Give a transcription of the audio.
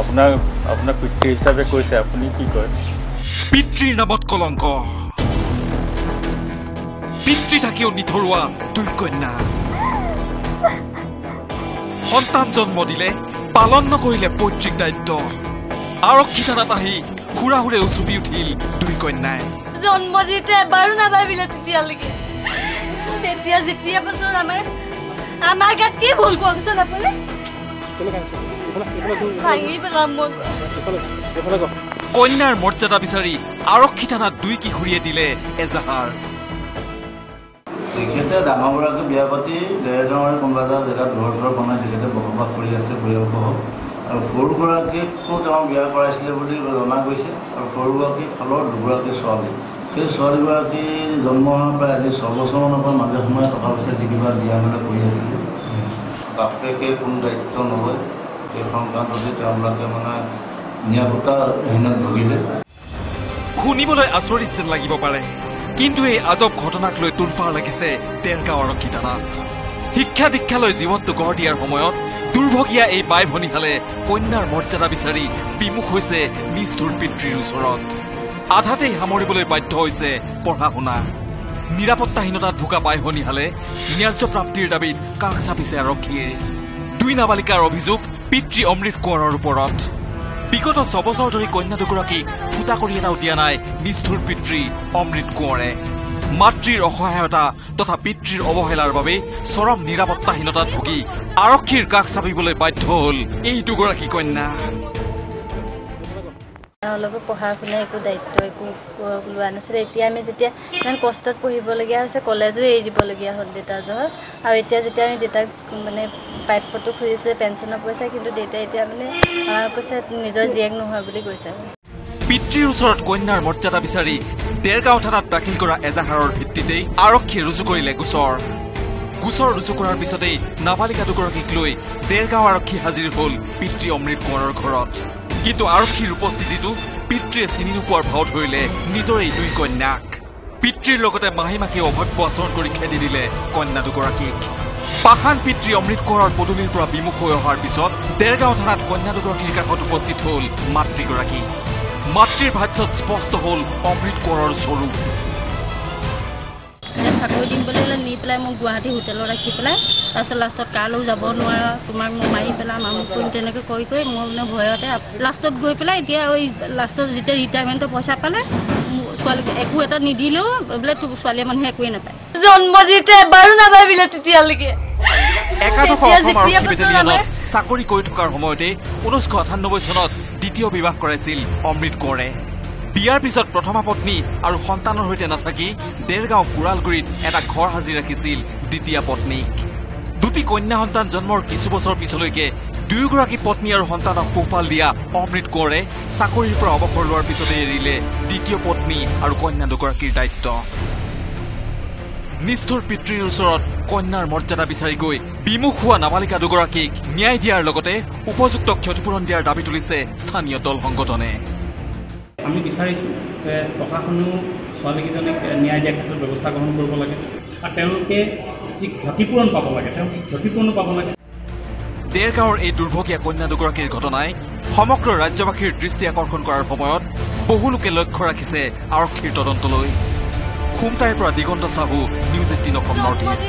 আপোনাৰ আপোনাৰ পিতৃ হিচাপে কৈছে আপুনি কি কয়? পিতৃৰ নামত কলংক। পিতৃ থাকিও নিথৰুৱা দুই কন্যা। সন্তান জন্ম দিলে পালন নকৰিলে পৈতৃক দায়িত্ব। আৰক্ষী থানাত আহি সুৰা সুৰে উচুপি উঠিল দুই কন্যাই। জন্ম দিওঁতে এবাৰো নাভাবিলে তেতিয়ালৈকে। তেতিয়া যেতিয়া পাছত আমাৰ আমাৰ গাত কি ভুল আপুনি পেলাম মই কন্যাৰ মৰ্যাদা বিচাৰি আৰক্ষী থানাত দুই কিশোৰীয়ে দিলে এজাহাৰ। তেখেতে ডাঙৰগৰাকী বিয়া পাতি ডেৰগাঁৱৰে কোনোবা জেগাত ঘৰ চৰ বনাই তেখেতে বসবাস কৰি আছে পৰিয়ালসহ। আৰু সৰুগৰাকীকো তেওঁ বিয়া কৰাইছিলে বুলি জনা গৈছে আৰু সৰুগৰাকীৰ ফলৰ দুগৰাকী ছোৱালী। সেই ছোৱালীগৰাকী জন্ম হোৱাৰ প্ৰায় আজি ছবছৰমানৰ পৰা মাজে সময়ে টকা পইচা দি কিবা দিয়া মেলা কৰি আছিলে। বাপেকে কোনো দায়িত্ব নলয় সেই সংক্ৰান্ততে তেওঁলোকে মানে নিৰাপত্তাহীনত ভুগিলে। শুনিবলৈ আচৰিত যেন লাগিব পাৰে কিন্তু এই আজব ঘটনাক লৈ তোলপাৰ লাগিছে ডেৰগাঁও আৰক্ষী থানাত শিক্ষা দীক্ষালৈ জীৱনটো গঢ় দিয়াৰ সময়ত দুৰ্ভগীয়া এই বাই ভনীহালে কন্যাৰ মৰ্যাদা বিচাৰি বিমুখ হৈছে নিষ্ঠুৰ পিতৃৰ ওচৰত। আধাতেই সামৰিবলৈ বাধ্য হৈছে পঢ়া শুনা নিৰাপত্তাহীনতাত ভোকা বাই ভনীহালে ন্যায্য প্ৰাপ্তিৰ দাবীত কাষ চাপিছে আৰক্ষীয়ে। দুই নাবালিকাৰ অভিযোগ পিতৃ অমৃত কোঁৱৰৰ ওপৰত। বিগত ছবছৰ ধৰি কন্যা দুগৰাকীক ফুটা কৰি এটাও দিয়া নাই নিষ্ঠুৰ পিতৃ অমৃত কোঁৱৰে। মাতৃৰ অসহায়তা তথা পিতৃৰ অৱহেলাৰ বাবে চৰম নিৰাপত্তাহীনতাত ভুগি আৰক্ষীৰ কাষ চাপিবলৈ বাধ্য হল এই দুগৰাকী কন্যা। তেওঁলোকে পঢ়া শুনা একো দায়িত্ব একো লোৱা নাছিলে। এতিয়া আমি যেতিয়া ইমান কষ্টত পঢ়িবলগীয়া হৈছে কলেজো এৰি দিবলগীয়া হ'ল দেউতাজহৰ আৰু এতিয়া যেতিয়া আমি দেউতাক মানে প্ৰাপ্যটো খুজিছোঁ পেঞ্চনৰ পইচা কিন্তু দেউতাই এতিয়া মানে আমাক কৈছে নিজৰ জীয়েক নহয় বুলি কৈছে। পিতৃৰ ওচৰত কন্যাৰ মৰ্যাদা বিচাৰি ডেৰগাঁও থানাত দাখিল কৰা এজাহাৰৰ ভিত্তিতেই আৰক্ষীয়ে ৰুজু কৰিলে গোচৰ। গোচৰ ৰুজু কৰাৰ পিছতেই নাবালিকা দুগৰাকীক লৈ ডেৰগাঁও আৰক্ষী হাজিৰ হল পিতৃ অমৃত কোঁৱৰৰ ঘৰত। কিন্তু আৰক্ষীৰ উপস্থিতিটো পিতৃয়ে চিনি নোপোৱাৰ ভাও ধৰিলে নিজৰেই দুই কন্যাক। পিতৃৰ লগতে মাহী মাকে অভব্য আচৰণ কৰি খেদি দিলে কন্যা দুগৰাকীক পাষাণ পিতৃ অমৃত কোঁৱৰৰ পদূলিৰ পৰা বিমুখ হৈ অহাৰ পিছত ডেৰগাঁও থানাত কন্যা দুগৰাকীৰ কাষত উপস্থিত হল মাতৃগৰাকী। মাতৃৰ ভাষ্যত স্পষ্ট হল অমৃত কোঁৱৰৰ স্বৰূপ। নি পেলাই মোক গুৱাহাটী হোটেলত ৰাখি পেলাই তাৰপিছত লাষ্টত কালৈও যাব নোৱাৰা তোমাক মই মাৰি পেলাম আমুক কৰিম তেনেকৈ কৰি কৰি মই মানে ভয়তে লাষ্টত গৈ পেলাই এতিয়া ওই লাষ্টত যেতিয়া ৰিটায়াৰমেণ্টৰ পইচা পালে ছোৱালীক একো এটা নিদিলেও বোলে ছোৱালীয়ে মানুহে একোৱেই নাপায়। জন্ম দিওঁতে এবাৰো নাভাবিলে তেতিয়ালৈকে। একাদশ অসম আৰক্ষী বেটেলিয়নত চাকৰি কৰি থকাৰ সময়তে ঊনৈছশ আঠানব্বৈ চনত দ্বিতীয় বিবাহ কৰাইছিল অমৃত কোঁৱৰে। বিয়াৰ পিছত প্ৰথমা পত্নী আৰু সন্তানৰ সৈতে নাথাকি ডেৰগাঁও কোৰালগুৰিত এটা ঘৰ সাজি ৰাখিছিল দ্বিতীয়া পত্নীক দুটি কন্যা সন্তান জন্মৰ কিছু বছৰ পিছলৈকে দুয়োগৰাকী পত্নী আৰু সন্তানক পোহপাল দিয়া অমৃত কোঁৱৰে চাকৰিৰ পৰা অৱসৰ লোৱাৰ পিছতে এৰিলে দ্বিতীয় পত্নী আৰু কন্যা দুগৰাকীৰ দায়িত্ব। নিষ্ঠুৰ পিতৃৰ ওচৰত কন্যাৰ মৰ্যাদা বিচাৰি গৈ বিমুখ হোৱা নাবালিকা দুগৰাকীক ন্যায় দিয়াৰ লগতে উপযুক্ত ক্ষতিপূৰণ দিয়াৰ দাবী তুলিছে স্থানীয় দল সংগঠনে। আমি বিচাৰিছোঁ যে প্ৰশাসনেও ছোৱালীকেইজনীক ন্যায় দিয়াৰ ক্ষেত্ৰত ব্যৱস্থা গ্ৰহণ কৰিব লাগে। আৰু তেওঁলোকে যি ক্ষতিপূৰণ পাব লাগে তেওঁলোকে ক্ষতিপূৰণো পাব লাগে। ডেৰগাঁৱৰ এই দুৰ্ভগীয়া কন্যা দুগৰাকীৰ ঘটনাই সমগ্ৰ ৰাজ্যবাসীৰ দৃষ্টি আকৰ্ষণ কৰাৰ সময়ত বহু লোকে লক্ষ্য ৰাখিছে আৰক্ষীৰ তদন্তলৈ। খুমটাইৰ পৰা Diganta Sahu news eighteen Assam north east.